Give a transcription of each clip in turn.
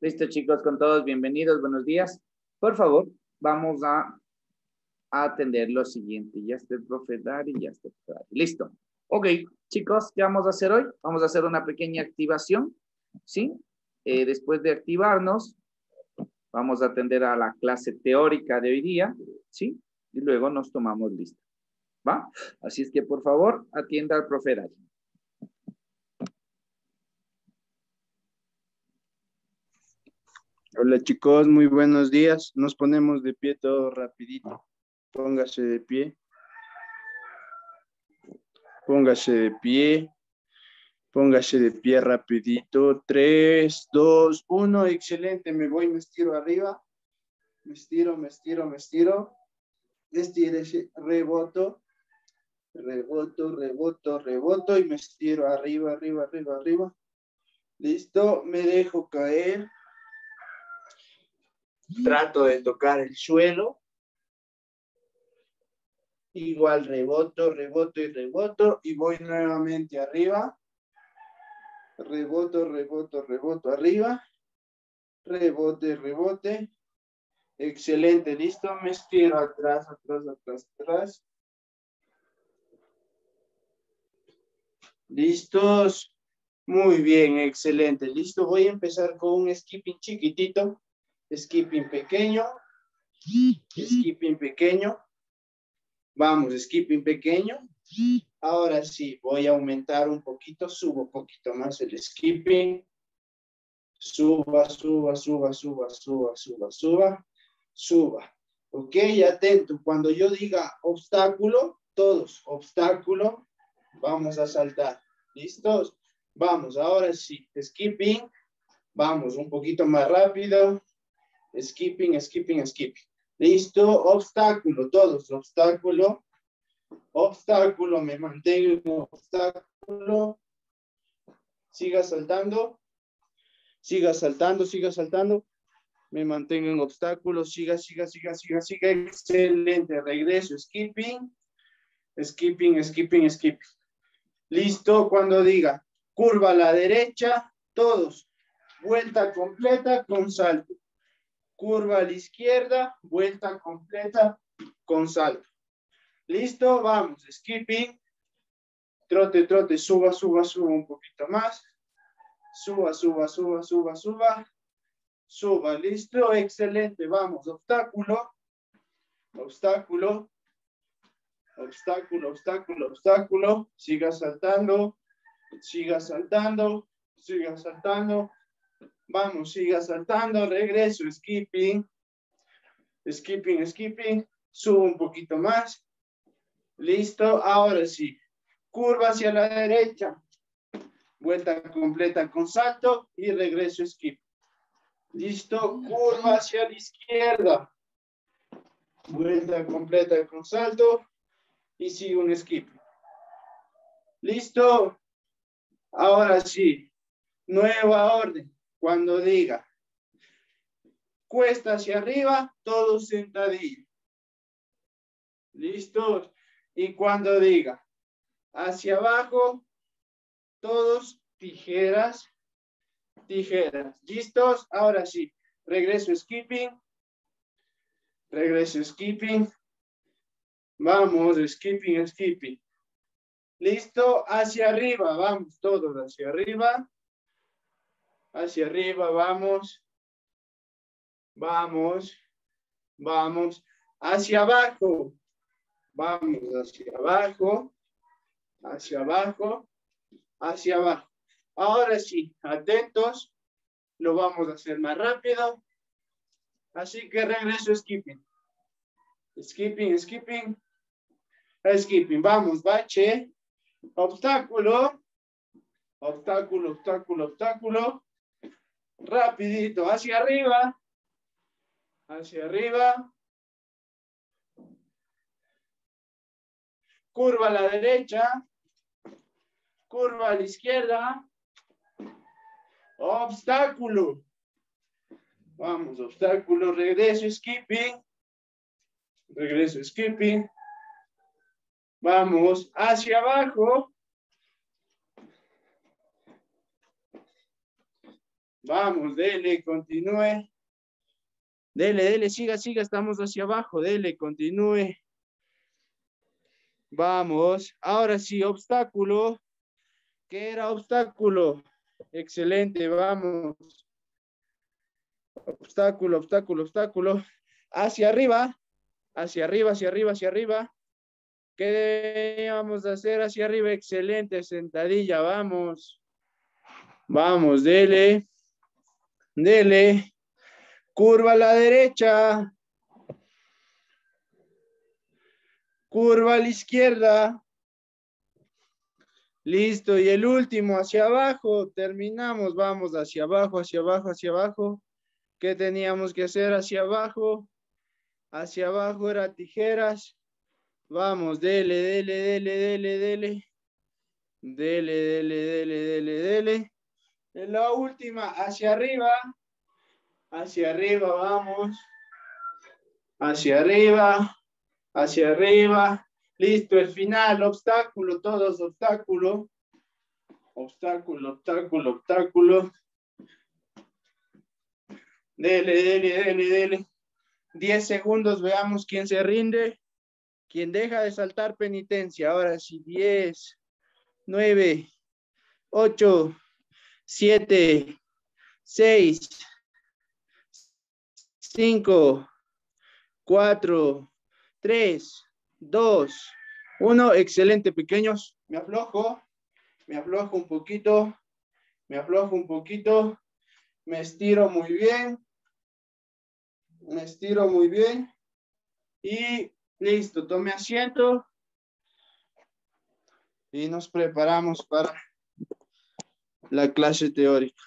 Listo, chicos, con todos, bienvenidos, buenos días. Por favor, vamos a, atender lo siguiente. Ya está el profe Dari, ya está el profe. Listo. Ok, chicos, ¿qué vamos a hacer hoy? Vamos a hacer una pequeña activación, ¿sí? Eh, después de activarnos, vamos a atender a la clase teórica de hoy día, ¿sí? Y luego nos tomamos lista, ¿va? Así es que, por favor, atienda al profe Dari. Hola chicos, muy buenos días. Nos ponemos de pie todo rapidito. Póngase de pie. Póngase de pie. Póngase de pie rapidito. Tres, dos, uno. Excelente. Me voy, me estiro arriba. Me estiro, me estiro, me estiro. Estire, reboto. Reboto, reboto, reboto. Y me estiro arriba, arriba, arriba, arriba. Listo. Me dejo caer trato de tocar el suelo. Igual reboto, reboto y reboto y voy nuevamente arriba. Reboto, reboto, reboto arriba. Rebote, rebote. Excelente, listo. Me estiro atrás, atrás, atrás, atrás. ¿Listos? Muy bien, excelente. Listo, voy a empezar con un skipping chiquitito skipping pequeño, skipping pequeño. Vamos, skipping pequeño. Ahora sí, voy a aumentar un poquito, subo un poquito más el skipping. Suba, suba, suba, suba, suba, suba, suba, suba. Ok, atento. Cuando yo diga obstáculo, todos, obstáculo, vamos a saltar. ¿Listos? Vamos, ahora sí, skipping. Vamos, un poquito más rápido skipping, skipping, skipping. Listo, obstáculo, todos, obstáculo, obstáculo, me mantengo en obstáculo, siga saltando, siga saltando, siga saltando, me mantengo en obstáculo, siga, siga, siga, siga, siga, excelente, regreso, skipping, skipping, skipping, skipping. Listo, cuando diga curva a la derecha, todos, vuelta completa con salto curva a la izquierda, vuelta completa con salto. ¿Listo? Vamos, skipping. Trote, trote, suba, suba, suba un poquito más. Suba, suba, suba, suba, suba. Suba, listo, excelente. Vamos, obstáculo. Obstáculo. Obstáculo, obstáculo, obstáculo. Siga saltando. Siga saltando. Siga saltando. Vamos, siga saltando, regreso, skipping, skipping, skipping, subo un poquito más. Listo, ahora sí. Curva hacia la derecha. Vuelta completa con salto y regreso, skip. Listo, curva hacia la izquierda. Vuelta completa con salto y sigo un skip. Listo. Ahora sí. Nueva orden cuando diga cuesta hacia arriba, todos sentadillos. ¿Listos? Y cuando diga hacia abajo, todos tijeras, tijeras. ¿Listos? Ahora sí, regreso skipping. Regreso skipping. Vamos, skipping, skipping. ¿Listo? Hacia arriba, vamos todos hacia arriba hacia arriba, vamos, vamos, vamos, hacia abajo, vamos hacia abajo, hacia abajo, hacia abajo. Ahora sí, atentos, lo vamos a hacer más rápido. Así que regreso skipping. Skipping, skipping, skipping. Vamos, bache, obstáculo, obstáculo, obstáculo, obstáculo, rapidito, hacia arriba, hacia arriba, curva a la derecha, curva a la izquierda, obstáculo, vamos, obstáculo, regreso, skipping, regreso, skipping, vamos, hacia abajo, Vamos, dele, continúe. Dele, dele, siga, siga, estamos hacia abajo, dele, continúe. Vamos, ahora sí, obstáculo. ¿Qué era obstáculo? Excelente, vamos. Obstáculo, obstáculo, obstáculo. Hacia arriba, hacia arriba, hacia arriba, hacia arriba. ¿Qué vamos a hacer hacia arriba? Excelente, sentadilla, vamos. Vamos, dele. Dele. Curva a la derecha. Curva a la izquierda. Listo. Y el último, hacia abajo. Terminamos. Vamos hacia abajo, hacia abajo, hacia abajo. ¿Qué teníamos que hacer hacia abajo? Hacia abajo era tijeras. Vamos, dele, dele, dele, dele, dele. Dele, dele, dele, dele, dele. En la última, hacia arriba. Hacia arriba, vamos. Hacia arriba. Hacia arriba. Listo, el final, obstáculo, todos obstáculo. Obstáculo, obstáculo, obstáculo. Dele, dele, dele, dele. Diez segundos, veamos quién se rinde. Quién deja de saltar penitencia. Ahora sí, diez, nueve, ocho, 7, 6, 5, 4, 3, 2, 1. Excelente, pequeños. Me aflojo, me aflojo un poquito, me aflojo un poquito, me estiro muy bien, me estiro muy bien y listo, tome asiento y nos preparamos para la clase teórica.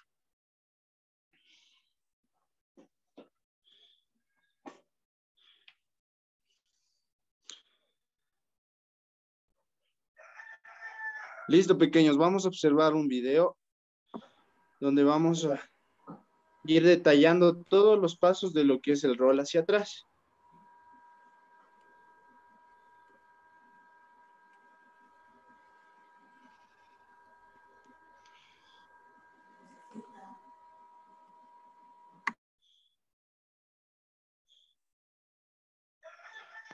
Listo, pequeños. Vamos a observar un video donde vamos a ir detallando todos los pasos de lo que es el rol hacia atrás.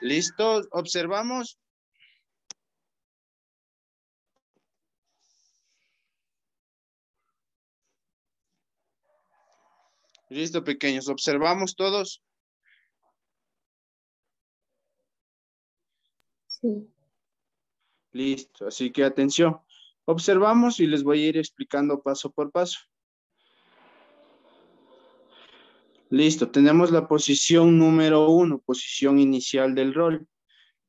Listo, observamos. Listo, pequeños, observamos todos. Sí. Listo, así que atención. Observamos y les voy a ir explicando paso por paso. Listo, tenemos la posición número uno, posición inicial del rol.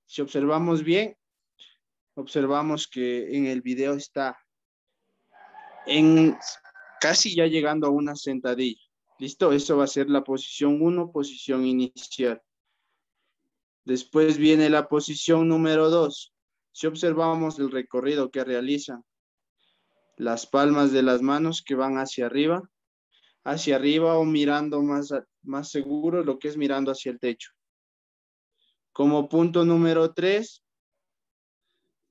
Si observamos bien, observamos que en el video está en casi ya llegando a una sentadilla. Listo, eso va a ser la posición uno, posición inicial. Después viene la posición número dos. Si observamos el recorrido que realizan, las palmas de las manos que van hacia arriba, hacia arriba o mirando más, más seguro lo que es mirando hacia el techo. Como punto número tres,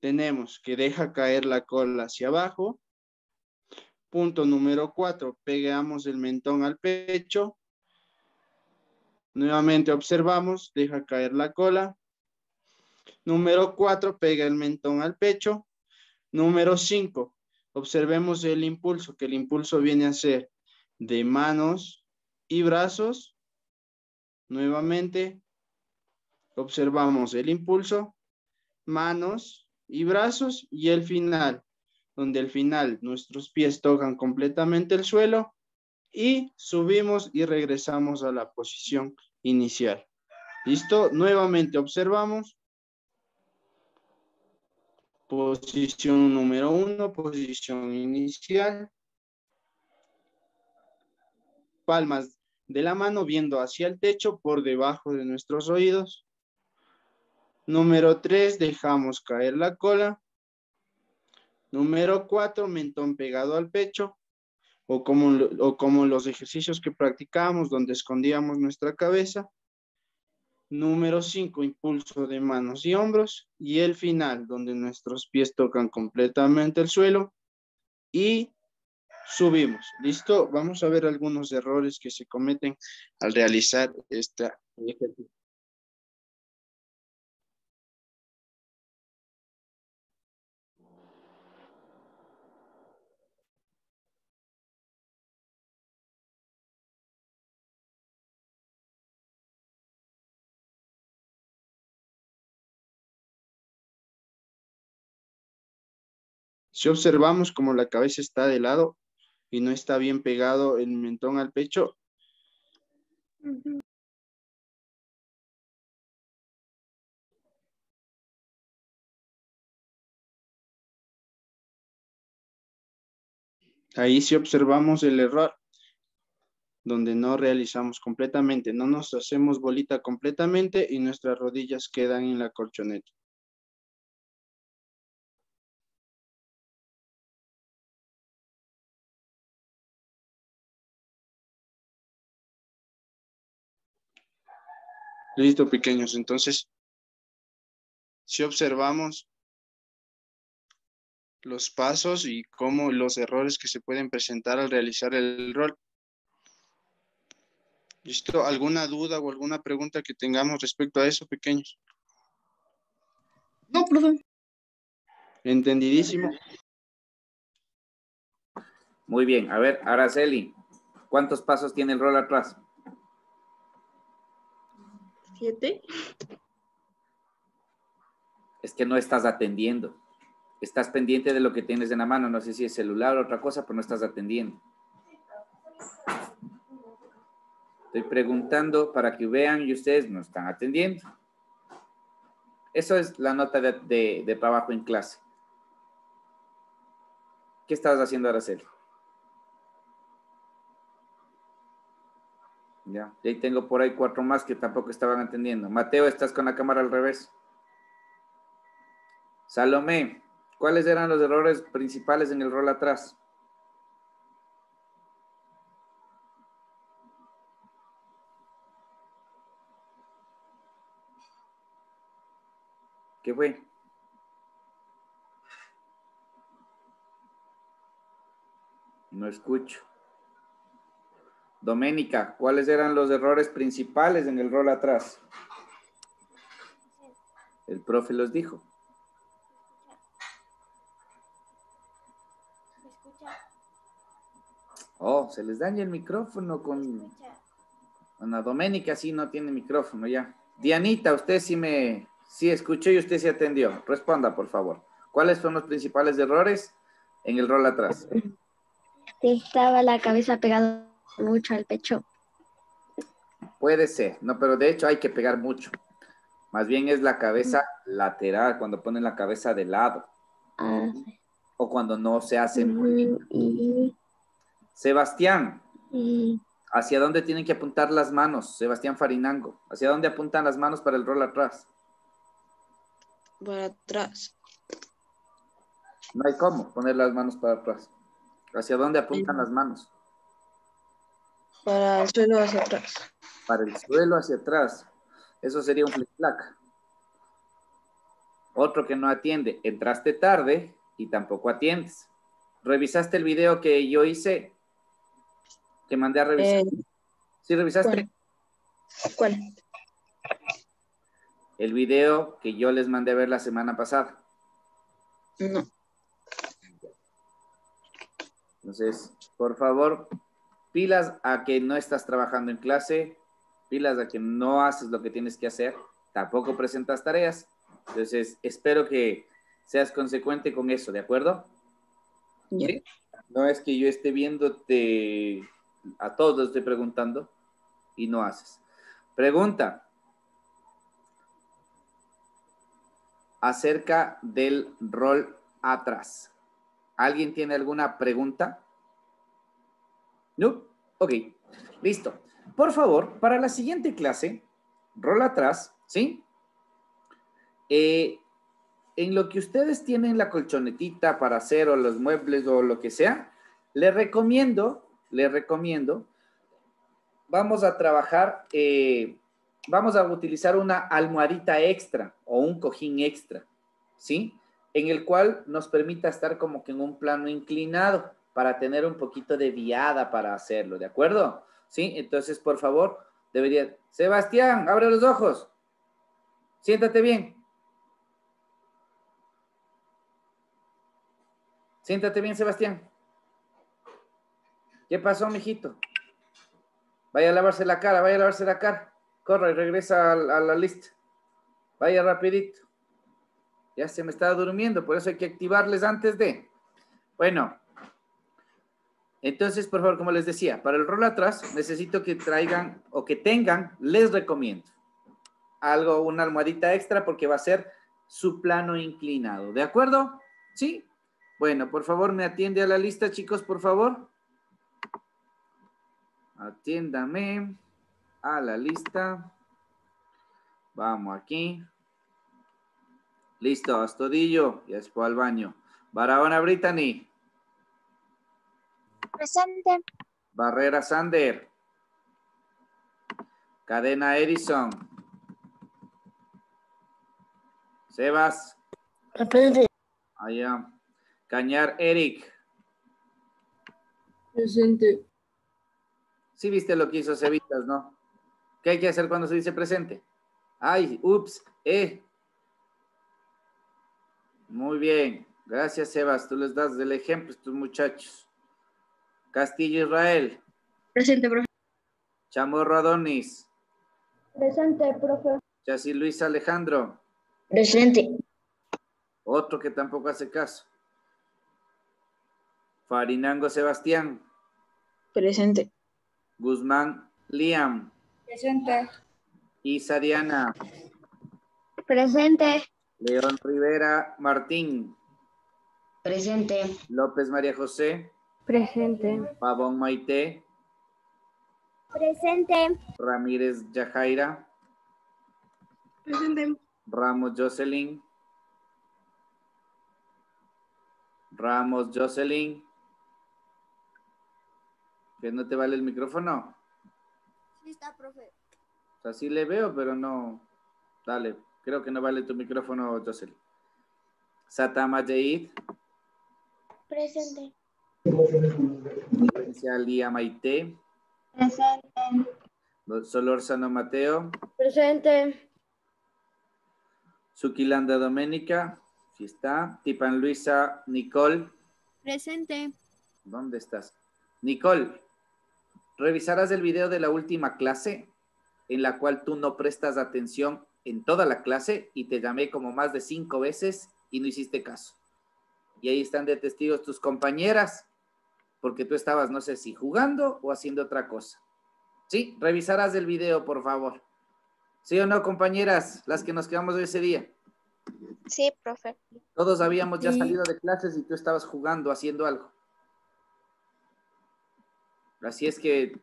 tenemos que deja caer la cola hacia abajo. Punto número cuatro, pegamos el mentón al pecho. Nuevamente observamos, deja caer la cola. Número cuatro, pega el mentón al pecho. Número cinco, observemos el impulso, que el impulso viene a ser de manos y brazos. Nuevamente, observamos el impulso, manos y brazos y el final, donde al final nuestros pies tocan completamente el suelo y subimos y regresamos a la posición inicial. ¿Listo? Nuevamente observamos. Posición número uno, posición inicial palmas de la mano viendo hacia el techo por debajo de nuestros oídos. Número tres, dejamos caer la cola. Número cuatro, mentón pegado al pecho. O como, o como los ejercicios que practicamos donde escondíamos nuestra cabeza. Número cinco, impulso de manos y hombros. Y el final, donde nuestros pies tocan completamente el suelo. Y subimos. ¿Listo? Vamos a ver algunos errores que se cometen al realizar esta ejercicio. Si observamos como la cabeza está de lado y no está bien pegado el mentón al pecho. Ahí sí observamos el error, donde no realizamos completamente, no nos hacemos bolita completamente y nuestras rodillas quedan en la colchoneta. Listo, pequeños. Entonces, si observamos los pasos y cómo los errores que se pueden presentar al realizar el rol. ¿Listo? ¿Alguna duda o alguna pregunta que tengamos respecto a eso, pequeños? No, profe. ¿Entendidísimo? Muy bien. A ver, Araceli, ¿cuántos pasos tiene el rol atrás? Es que no estás atendiendo. Estás pendiente de lo que tienes en la mano. No sé si es celular o otra cosa, pero no estás atendiendo. Estoy preguntando para que vean y ustedes no están atendiendo. Eso es la nota de, trabajo en clase. ¿Qué estabas haciendo, Araceli? Ya, y ahí tengo por ahí cuatro más que tampoco estaban entendiendo. Mateo, estás con la cámara al revés. Salomé, ¿cuáles eran los errores principales en el rol atrás? ¿Qué fue? No escucho. Doménica, ¿cuáles eran los errores principales en el rol atrás? El profe los dijo. Oh, se les daña el micrófono con... Ana Doménica sí no tiene micrófono ya. Dianita, usted sí me... Sí escuchó y usted sí atendió. Responda, por favor. ¿Cuáles son los principales errores en el rol atrás? Estaba la cabeza pegada mucho al pecho. Puede ser, no, pero de hecho hay que pegar mucho. Más bien es la cabeza lateral, cuando ponen la cabeza de lado. Ah, o cuando no se hace muy mm, Sebastián, ¿hacia dónde tienen que apuntar las manos? Sebastián Farinango, ¿hacia dónde apuntan las manos para el rol atrás? Para atrás. No hay cómo poner las manos para atrás. ¿Hacia dónde apuntan las manos? Para el suelo hacia atrás. Para el suelo hacia atrás. Eso sería un flip flac. Otro que no atiende. Entraste tarde y tampoco atiendes. ¿Revisaste el video que yo hice? Que mandé a revisar. Eh, ¿Sí revisaste? ¿Cuál? El video que yo les mandé a ver la semana pasada. No. Entonces, por favor, pilas a que no estás trabajando en clase, pilas a que no haces lo que tienes que hacer, tampoco presentas tareas. Entonces, espero que seas consecuente con eso, ¿de acuerdo? No es que yo esté viéndote, a todos estoy preguntando y no haces. Pregunta acerca del rol atrás. ¿Alguien tiene alguna pregunta? ¿No? Ok, listo. Por favor, para la siguiente clase, rola atrás, ¿sí? Eh, en lo que ustedes tienen la colchonetita para hacer o los muebles o lo que sea, les recomiendo, les recomiendo, vamos a trabajar, eh, vamos a utilizar una almohadita extra o un cojín extra, ¿sí? En el cual nos permita estar como que en un plano inclinado para tener un poquito de viada para hacerlo, ¿de acuerdo? ¿Sí? Entonces, por favor, debería... Sebastián, abre los ojos. Siéntate bien. Siéntate bien, Sebastián. ¿Qué pasó, mijito? Vaya a lavarse la cara, vaya a lavarse la cara. Corre y regresa a, la lista. Vaya rapidito. Ya se me estaba durmiendo, por eso hay que activarles antes de. Bueno, entonces, por favor, como les decía, para el rol atrás necesito que traigan o que tengan, les recomiendo algo, una almohadita extra porque va a ser su plano inclinado. ¿De acuerdo? ¿Sí? Bueno, por favor, me atiende a la lista, chicos, por favor. Atiéndame a la lista. Vamos aquí. Listo, Astodillo. Ya se fue al baño. Barahona Brittany. Presente. Barrera Sander. Cadena Edison. Sebas. Presente. Allá. Cañar Eric. Presente. Sí viste lo que hizo Cevitas, ¿no? ¿Qué hay que hacer cuando se dice presente? Ay, ups, eh. Muy bien. Gracias, Sebas. Tú les das del ejemplo a estos muchachos. Castillo Israel. Presente, profe. Chamorro Adonis. Presente, profe. Chassi Luis Alejandro. Presente. Otro que tampoco hace caso. Farinango Sebastián. Presente. Guzmán Liam. Presente. Isa Diana. Presente. León Rivera Martín. Presente. López María José. Presente. Pavón Maite. Presente. Ramírez Yajaira. Presente. Ramos Jocelyn. Ramos Jocelyn. ¿Que no te vale el micrófono? Sí está, profe. O sea, sí le veo, pero no. Dale, creo que no vale tu micrófono, Jocelyn. Satama Jaid. Presente. Lía Maite. Presente. Solórzano Mateo. Presente. Suquilanda Doménica. Sí está. Tipan Luisa Nicole. Presente. ¿Dónde estás? Nicole, revisarás el video de la última clase en la cual tú no prestas atención en toda la clase y te llamé como más de cinco veces y no hiciste caso. Y ahí están de testigos tus compañeras porque tú estabas, no sé si jugando o haciendo otra cosa. Sí, revisarás el video, por favor. ¿Sí o no, compañeras, las que nos quedamos ese día? Sí, profe. Todos habíamos ya salido de clases y tú estabas jugando, haciendo algo. Así es que,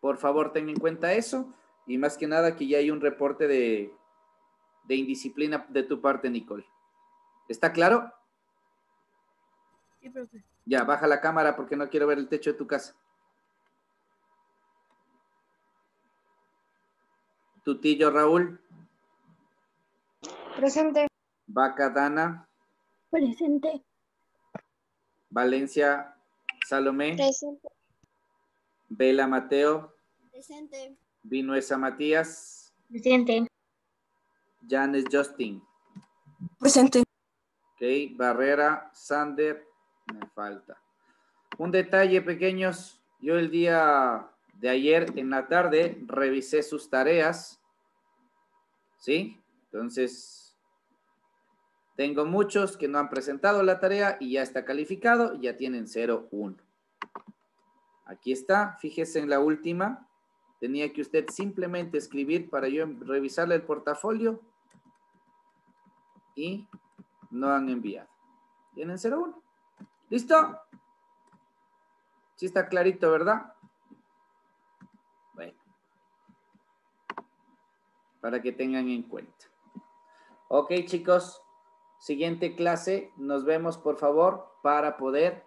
por favor, ten en cuenta eso y más que nada que ya hay un reporte de, de indisciplina de tu parte, Nicole. ¿Está claro? Sí, profe. Ya, baja la cámara porque no quiero ver el techo de tu casa. Tutillo Raúl. Presente. Vaca Dana. Presente. Valencia Salomé. Presente. Vela Mateo. Presente. Vinuesa Matías. Presente. Janes Justin. Presente. Ok, Barrera, Sander, me falta. Un detalle, pequeños. Yo el día de ayer en la tarde revisé sus tareas. ¿Sí? Entonces, tengo muchos que no han presentado la tarea y ya está calificado ya tienen 0-1. Aquí está, fíjese en la última. Tenía que usted simplemente escribir para yo revisarle el portafolio y no han enviado. Tienen 0-1. ¿Listo? Sí está clarito, ¿verdad? Bueno. Para que tengan en cuenta. Ok, chicos. Siguiente clase. Nos vemos, por favor, para poder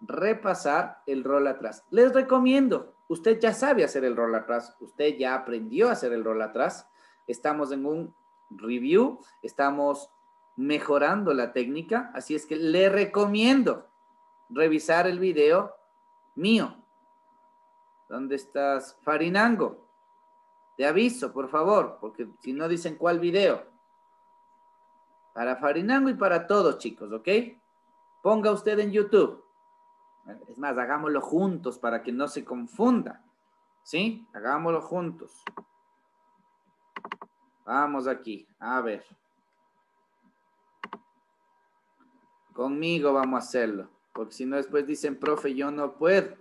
repasar el rol atrás. Les recomiendo, usted ya sabe hacer el rol atrás, usted ya aprendió a hacer el rol atrás. Estamos en un review, estamos mejorando la técnica, así es que le recomiendo revisar el video mío. ¿Dónde estás? Farinango. Te aviso, por favor, porque si no dicen cuál video. Para Farinango y para todos, chicos, ¿ok? Ponga usted en YouTube. Es más, hagámoslo juntos para que no se confunda. ¿Sí? Hagámoslo juntos. Vamos aquí. A ver. Conmigo vamos a hacerlo. Porque si no, después dicen, profe, yo no puedo.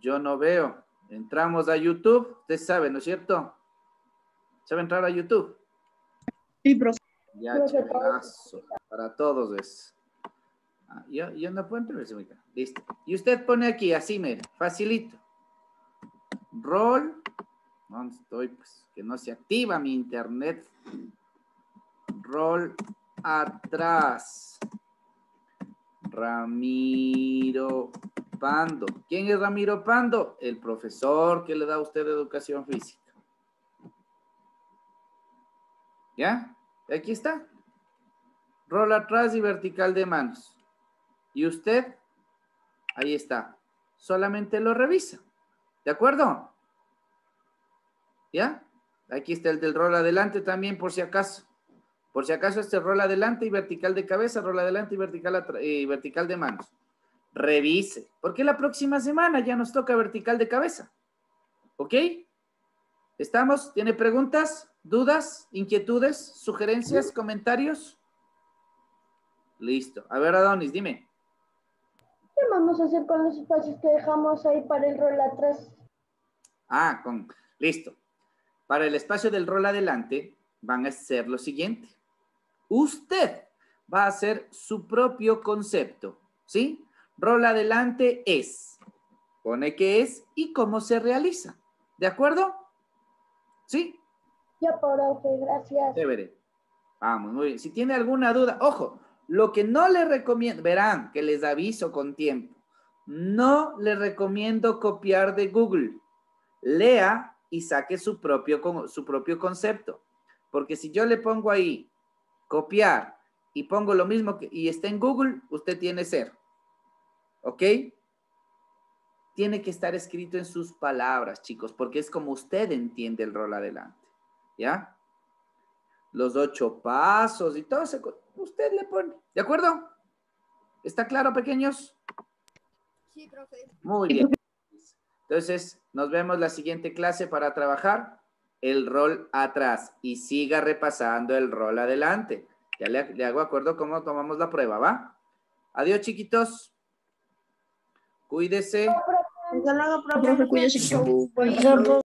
Yo no veo. Entramos a YouTube. Usted sabe, ¿no es cierto? ¿Sabe entrar a YouTube? Sí, profe. Ya. Para todos es. Ah, yo, yo no puedo entrar. Listo. Y usted pone aquí, así, me facilito. Roll. ¿Dónde estoy? Pues que no se activa mi internet. Roll atrás. Ramiro Pando. ¿Quién es Ramiro Pando? El profesor que le da a usted educación física. ¿Ya? Aquí está. Roll atrás y vertical de manos. Y usted, ahí está. Solamente lo revisa. ¿De acuerdo? ¿Ya? Aquí está el del rol adelante también, por si acaso. Por si acaso este rol adelante y vertical de cabeza, rol adelante y vertical, y vertical de manos. Revise. Porque la próxima semana ya nos toca vertical de cabeza. ¿Ok? ¿Estamos? ¿Tiene preguntas, dudas, inquietudes, sugerencias, comentarios? Listo. A ver, Adonis, dime. ¿Qué vamos a hacer con los espacios que dejamos ahí para el rol atrás? Ah, con... Listo. Para el espacio del rol adelante van a hacer lo siguiente. Usted va a hacer su propio concepto, ¿sí? Rol adelante es, pone qué es y cómo se realiza. ¿De acuerdo? ¿Sí? Ya, profe, gracias. Chévere. Vamos, muy bien. Si tiene alguna duda, ojo, lo que no le recomiendo, verán que les aviso con tiempo, no le recomiendo copiar de Google. Lea y saque su propio, su propio concepto. Porque si yo le pongo ahí copiar y pongo lo mismo que, y está en Google, usted tiene cero. ¿Ok? Tiene que estar escrito en sus palabras, chicos, porque es como usted entiende el rol adelante. ¿Ya? Los ocho pasos y todo eso, usted le pone. ¿De acuerdo? ¿Está claro, pequeños? Sí, profe. Muy bien. Entonces, nos vemos la siguiente clase para trabajar el rol atrás y siga repasando el rol adelante. Ya le, hago acuerdo cómo tomamos la prueba, ¿va? Adiós, chiquitos. Cuídese. Hasta luego, profe. Cuídese.